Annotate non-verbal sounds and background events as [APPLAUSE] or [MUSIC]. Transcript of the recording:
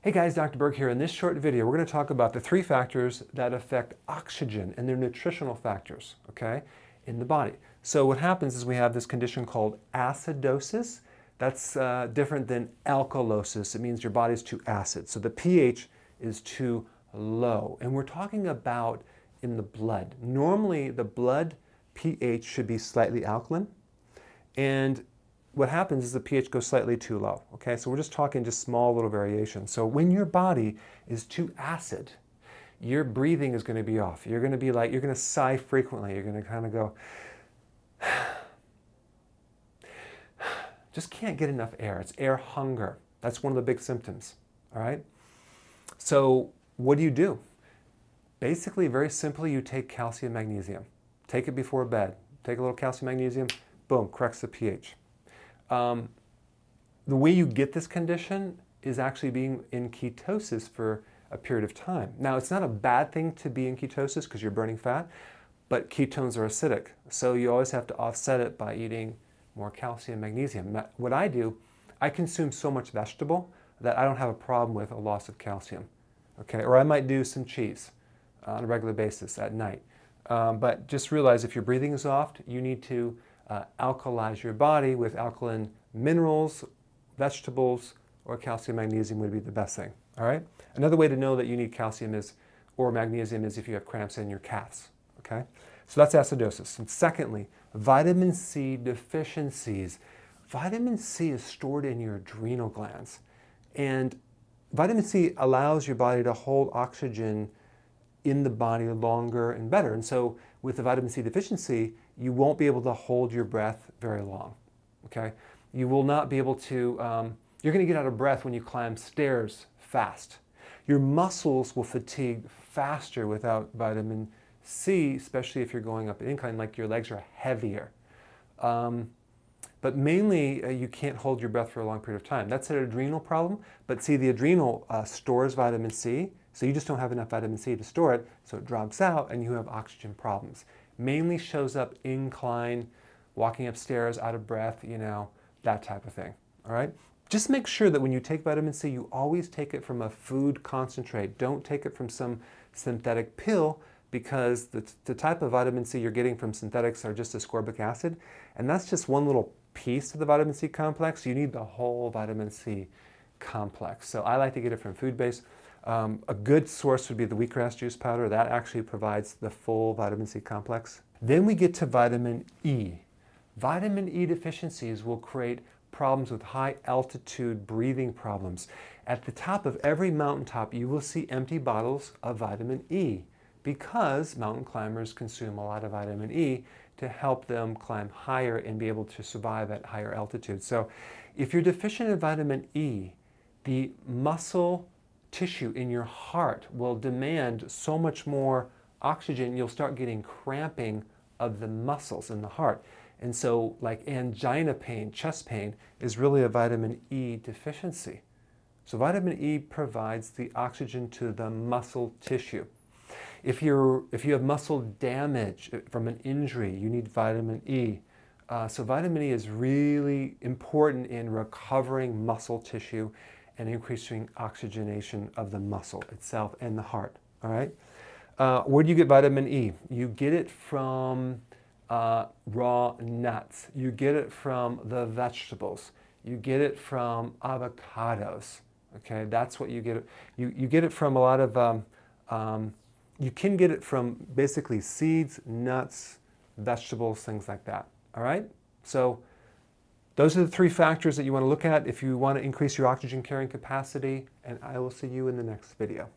Hey guys, Dr. Berg here. In this short video, we're going to talk about the three factors that affect oxygen and their nutritional factors, okay, in the body. So what happens is we have this condition called acidosis. That's uh, different than alkalosis. It means your body's too acid. So the pH is too low. And we're talking about in the blood. Normally, the blood pH should be slightly alkaline. And what happens is the pH goes slightly too low. Okay, so we're just talking just small little variations. So when your body is too acid, your breathing is going to be off. You're going to be like, you're going to sigh frequently. You're going to kind of go, [SIGHS] just can't get enough air. It's air hunger. That's one of the big symptoms. All right. So what do you do? Basically, very simply, you take calcium magnesium. Take it before bed. Take a little calcium magnesium, boom, corrects the pH. Um, the way you get this condition is actually being in ketosis for a period of time. Now, it's not a bad thing to be in ketosis because you're burning fat, but ketones are acidic. So you always have to offset it by eating more calcium, magnesium. What I do, I consume so much vegetable that I don't have a problem with a loss of calcium. Okay, or I might do some cheese on a regular basis at night. Um, but just realize if your breathing is off, you need to uh, alkalize your body with alkaline minerals, vegetables, or calcium magnesium would be the best thing. All right. Another way to know that you need calcium is or magnesium is if you have cramps in your calves. Okay. So that's acidosis. And secondly, vitamin C deficiencies. Vitamin C is stored in your adrenal glands, and vitamin C allows your body to hold oxygen in the body longer and better. And so with the vitamin C deficiency, you won't be able to hold your breath very long. Okay? You will not be able to, um, you're going to get out of breath when you climb stairs fast. Your muscles will fatigue faster without vitamin C, especially if you're going up an incline, like your legs are heavier. Um, but mainly, uh, you can't hold your breath for a long period of time. That's an adrenal problem. But see, the adrenal uh, stores vitamin C, so you just don't have enough vitamin C to store it, so it drops out and you have oxygen problems. Mainly shows up incline, walking upstairs, out of breath, you know, that type of thing. All right? Just make sure that when you take vitamin C, you always take it from a food concentrate. Don't take it from some synthetic pill because the, the type of vitamin C you're getting from synthetics are just ascorbic acid. And that's just one little piece of the vitamin C complex. You need the whole vitamin C complex. So I like to get it from food base. Um, a good source would be the wheatgrass juice powder. That actually provides the full vitamin C complex. Then we get to vitamin E. Vitamin E deficiencies will create problems with high altitude breathing problems. At the top of every mountaintop, you will see empty bottles of vitamin E because mountain climbers consume a lot of vitamin E to help them climb higher and be able to survive at higher altitudes. So if you're deficient in vitamin E, the muscle tissue in your heart will demand so much more oxygen, you'll start getting cramping of the muscles in the heart. And so, like angina pain, chest pain, is really a vitamin E deficiency. So, vitamin E provides the oxygen to the muscle tissue. If, you're, if you have muscle damage from an injury, you need vitamin E. Uh, so, vitamin E is really important in recovering muscle tissue and increasing oxygenation of the muscle itself and the heart. All right. Uh, where do you get vitamin E? You get it from uh, raw nuts. You get it from the vegetables. You get it from avocados. Okay, that's what you get. You, you get it from a lot of, um, um, you can get it from basically seeds, nuts, vegetables, things like that. All right? So those are the three factors that you want to look at if you want to increase your oxygen carrying capacity, and I will see you in the next video.